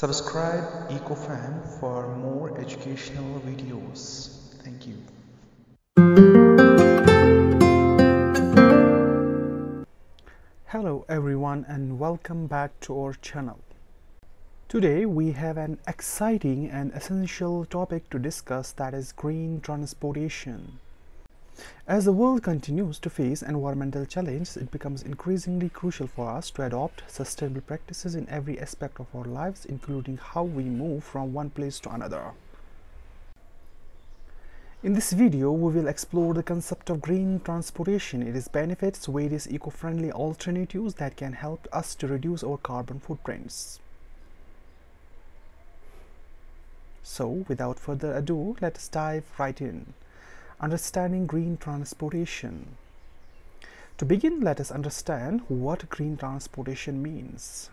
Subscribe EcoFAM for more educational videos. Thank you. Hello everyone and welcome back to our channel. Today we have an exciting and essential topic to discuss that is green transportation. As the world continues to face environmental challenges, it becomes increasingly crucial for us to adopt sustainable practices in every aspect of our lives, including how we move from one place to another. In this video, we will explore the concept of green transportation, its benefits, various eco-friendly alternatives that can help us to reduce our carbon footprints. So, without further ado, let us dive right in. Understanding green transportation. To begin, let us understand what green transportation means.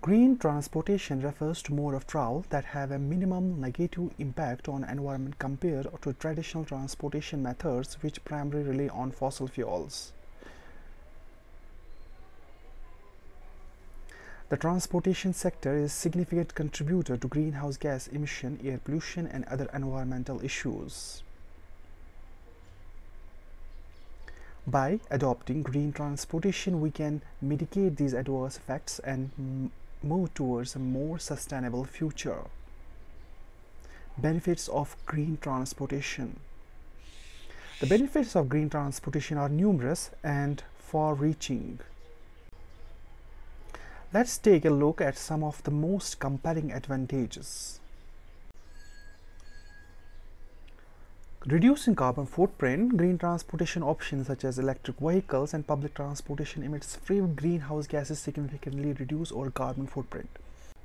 Green transportation refers to mode of travel that have a minimum negative impact on environment compared to traditional transportation methods which primarily rely on fossil fuels. The transportation sector is a significant contributor to greenhouse gas emission, air pollution and other environmental issues. By adopting green transportation, we can mitigate these adverse effects and move towards a more sustainable future. Benefits of green transportation. The benefits of green transportation are numerous and far reaching. Let's take a look at some of the most compelling advantages. Reducing carbon footprint, green transportation options such as electric vehicles and public transportation emits free greenhouse gases significantly reduce our carbon footprint.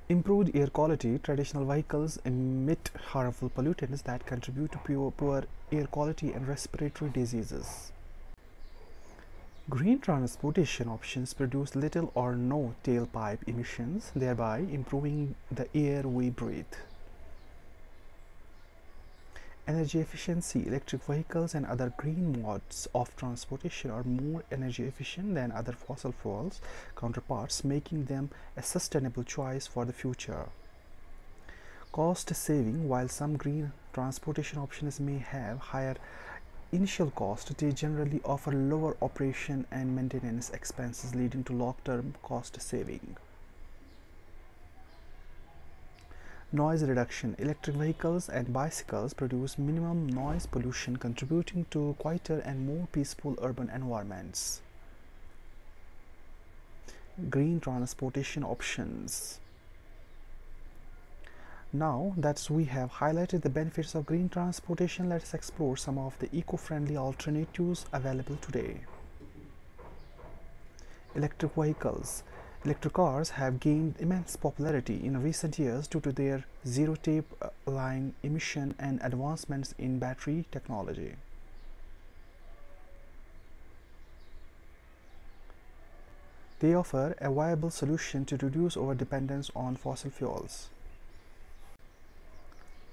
Improved air quality, traditional vehicles emit harmful pollutants that contribute to pure, poor air quality and respiratory diseases. Green transportation options produce little or no tailpipe emissions, thereby improving the air we breathe. Energy efficiency electric vehicles and other green modes of transportation are more energy efficient than other fossil fuels counterparts, making them a sustainable choice for the future. Cost saving While some green transportation options may have higher initial cost, they generally offer lower operation and maintenance expenses, leading to long term cost saving. Noise reduction Electric vehicles and bicycles produce minimum noise pollution, contributing to quieter and more peaceful urban environments. Green transportation options. Now that we have highlighted the benefits of green transportation, let's explore some of the eco-friendly alternatives available today. Electric vehicles Electric cars have gained immense popularity in recent years due to their zero tape uh, line emission and advancements in battery technology. They offer a viable solution to reduce our dependence on fossil fuels.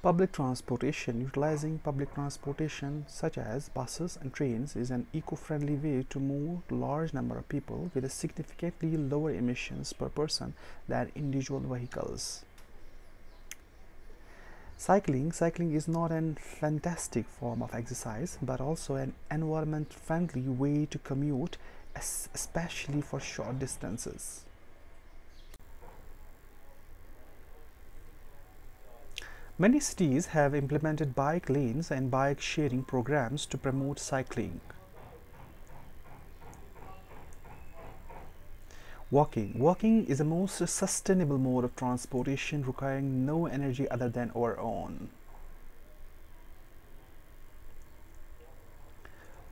Public transportation Utilizing public transportation such as buses and trains is an eco-friendly way to move large number of people with a significantly lower emissions per person than individual vehicles. Cycling Cycling is not a fantastic form of exercise but also an environment-friendly way to commute especially for short distances. Many cities have implemented bike lanes and bike sharing programs to promote cycling. Walking. Walking is the most sustainable mode of transportation requiring no energy other than our own.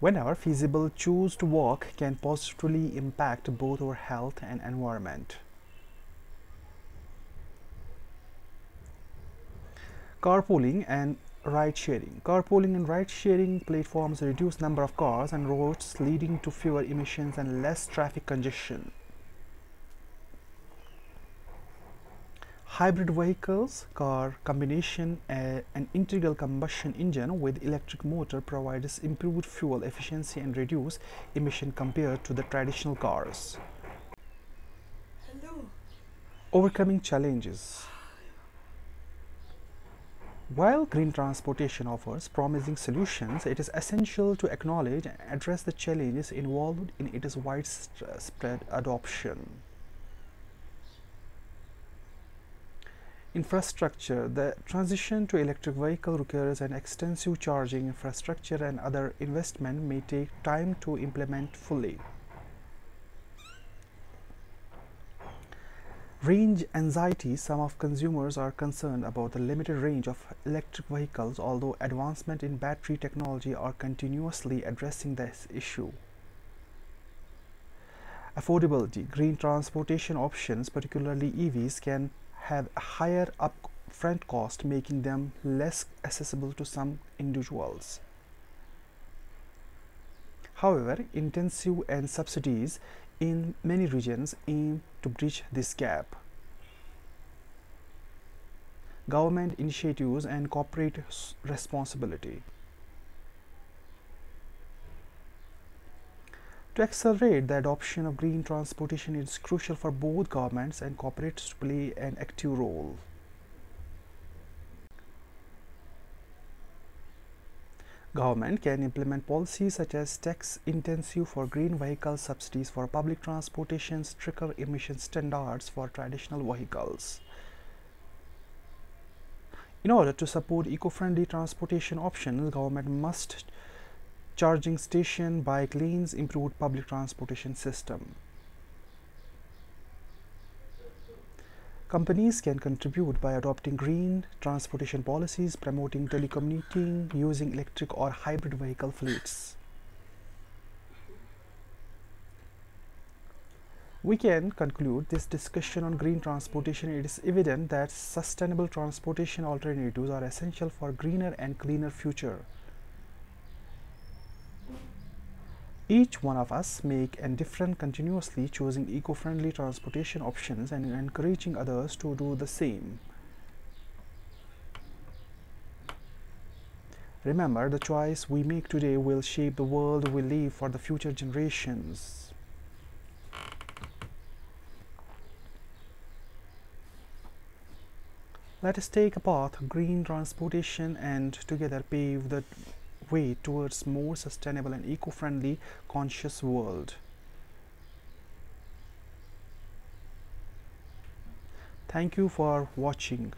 Whenever feasible, choose to walk can positively impact both our health and environment. Carpooling and ride sharing. Carpooling and ride sharing platforms reduce number of cars and roads leading to fewer emissions and less traffic congestion. Hybrid vehicles, car combination, uh, an integral combustion engine with electric motor provides improved fuel efficiency and reduce emission compared to the traditional cars. Hello. Overcoming challenges. While green transportation offers promising solutions, it is essential to acknowledge and address the challenges involved in its widespread adoption. Infrastructure The transition to electric vehicle requires an extensive charging infrastructure and other investment may take time to implement fully. Range anxiety Some of consumers are concerned about the limited range of electric vehicles, although advancement in battery technology are continuously addressing this issue. Affordability Green transportation options, particularly EVs, can have a higher upfront cost, making them less accessible to some individuals. However, intensive and subsidies in many regions aim to bridge this gap. Government initiatives and corporate responsibility. To accelerate the adoption of green transportation, it is crucial for both governments and corporates to play an active role. Government can implement policies such as tax intensive for green vehicles, subsidies for public transportation, stricter emission standards for traditional vehicles. In order to support eco-friendly transportation options, government must charging station, bike lanes, improved public transportation system. Companies can contribute by adopting green transportation policies, promoting telecommuting, using electric or hybrid vehicle fleets. We can conclude this discussion on green transportation. It is evident that sustainable transportation alternatives are essential for greener and cleaner future. Each one of us make a different continuously choosing eco-friendly transportation options and encouraging others to do the same. Remember, the choice we make today will shape the world we leave for the future generations. Let us take a path green transportation and together pave the way towards more sustainable and eco-friendly conscious world. Thank you for watching.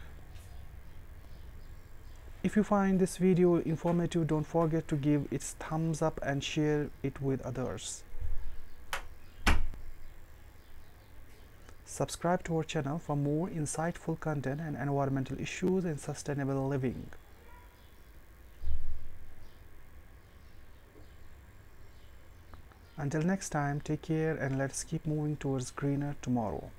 If you find this video informative, don't forget to give its thumbs up and share it with others. Subscribe to our channel for more insightful content and environmental issues and sustainable living. Until next time, take care and let's keep moving towards greener tomorrow.